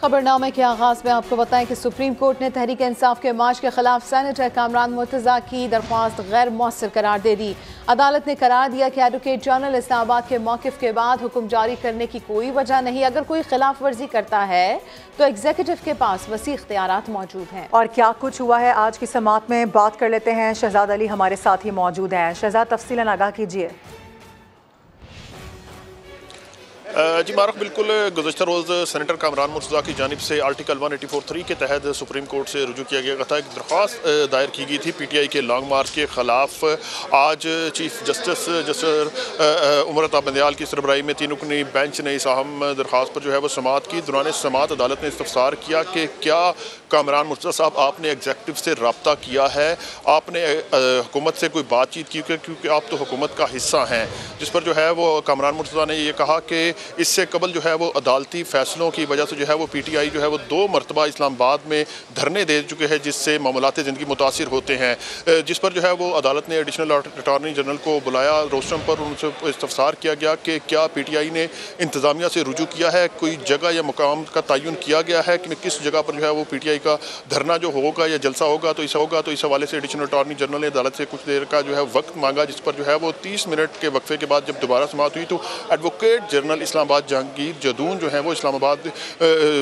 खबरनामे के आगाज़ में आपको बताएँ कि सुप्रीम कोर्ट ने तहरीक इंसाफ के मार्च के खिलाफ सैनेटर कामरान मुर्तजा की दरख्वास्त गैर मौसर करार दे दी। अदालत ने करार दिया कि एडवोकेट जनरल इस्लामाबाद के मौकफ के बाद हुक्म जारी करने की कोई वजह नहीं। अगर कोई खिलाफ वर्जी करता है तो एग्जीक्यूटिव के पास वसी इख्तियार मौजूद हैं। और क्या कुछ हुआ है आज की समात में? बात कर लेते हैं शहजाद अली हमारे साथ ही मौजूद हैं। शहजाद, तफसीला आगाह कीजिए। जी मारक बिल्कुल गुजशत रोज़ सैनेटर कामरान मुर्तज़ा की जानब से article one eighty four three के तहत सुप्रीम कोर्ट से रुजू किया गया था एक दरख्वास्त दायर की गई थी पी टी आई के लॉन्ग मार्च के ख़िलाफ़। आज चीफ जस्टिस जस्टर उमर बंदयाल की सरबराही में तीन रुकनी बेंच ने इस अहम दरख्वास्त पर जो है वो समात की। दौरान समात अदालत ने इस्तफसार किया कि क्या कामरान मुर्तज़ा साहब आपने एग्जेक्टिव से रबता किया है? आपने हुकूमत से कोई बातचीत की? क्योंकि आप तो हुकूमत का हिस्सा हैं। जिस पर जो है वो कामरान मुर्तज़ा ने ये कहा कि इससे कबल जो है वो अदालती फ़ैसलों की वजह से जो है वो पी टी आई जो है वो दो मरतबा इस्लामाबाद में धरने दे चुके हैं, जिससे मामूलत ज़िंदगी मुतासर होते हैं। जिस पर जो है वो अदालत ने एडिशनल अटारनी जनरल को बुलाया। रोस्टम पर उनसे इस्तफसार किया गया कि क्या पी टी आई ने इंतज़ामिया से रुजू किया है, कोई जगह या मुकाम का तयन किया गया है कि किस जगह पर जो है वो पी टी आई का धरना जो होगा या जलसा होगा तो इस होगा तो इस हवाले से एडिशनल अटारनी जनरल ने अदालत से कुछ देर का जो है वक्त मांगा, जिस पर जो है वो तीस मिनट के वक्फे के बाद जब दोबारा समाप्त हुई तो एडवोकेट जनरल इस्लामाबाद जहांगीर जदून जो है वो इस्लामाबाद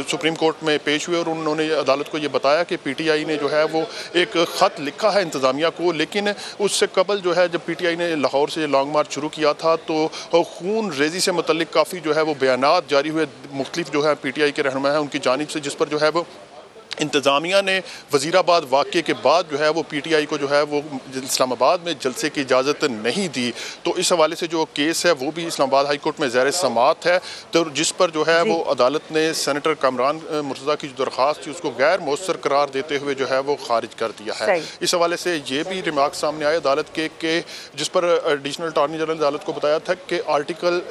सुप्रीम कोर्ट में पेश हुए और उन्होंने अदालत को ये बताया कि पी टी आई ने जो है वो एक ख़त लिखा है इंतज़ामिया को, लेकिन उससे कबल जो है जब पी टी आई ने लाहौर से लॉन्ग मार्च शुरू किया था तो खून रेजी से मतलब काफ़ी जो है वो बयान जारी हुए मुख्तलिफ़ जो है पी टी आई के रहनमा है, उनकी जानब से जिस पर जो है वो इंतज़ामिया ने वज़ीराबाद वाक़े के बाद जो है वो पी टी आई को जो है वो इस्लामाबाद में जलसे की इजाज़त नहीं दी। तो इस हवाले से जो केस है वो भी इस्लामाबाद हाई कोर्ट में ज़ैर समात है। तो जिस पर जो है वो अदालत ने सैनेटर कमरान मुर्तज़ा की जो दरख्वास्त थी उसको गैर मौसर करार देते हुए जो है वो खारिज कर दिया है। इस हवाले से ये भी रिमार्क सामने आए अदालत के के जिस पर एडिशनल अटारनी जनरल अदालत को बताया था कि आर्टिकल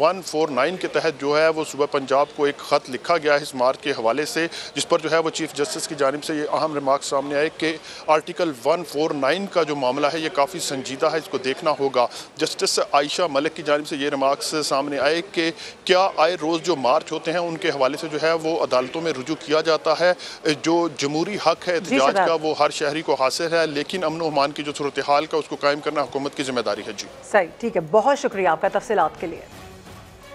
वन फोर नाइन के तहत जो है वो सुबह पंजाब को एक ख़त लिखा गया है इस मार्च के हवाले से जिस पर जो है वो चीफ चीफ जस्टिस की जानब से ये अहम रिमार्क सामने आए कि आर्टिकल 149 का जो मामला है ये काफ़ी संजीदा है इसको देखना होगा। जस्टिस आयशा मलिक की जानब से ये रिमार्क्स सामने आए कि क्या आए रोज़ जो मार्च होते हैं उनके हवाले से जो है वो अदालतों में रुजू किया जाता है। जो जमहूरी हक है एहतजाज का वो हर शहरी को हासिल है लेकिन अमन अमान की जो सूरत हाल का उसको कायम करना हुकूमत की ज़िम्मेदारी है। जी। सही ठीक है। बहुत शुक्रिया आपका तफसीत के लिए।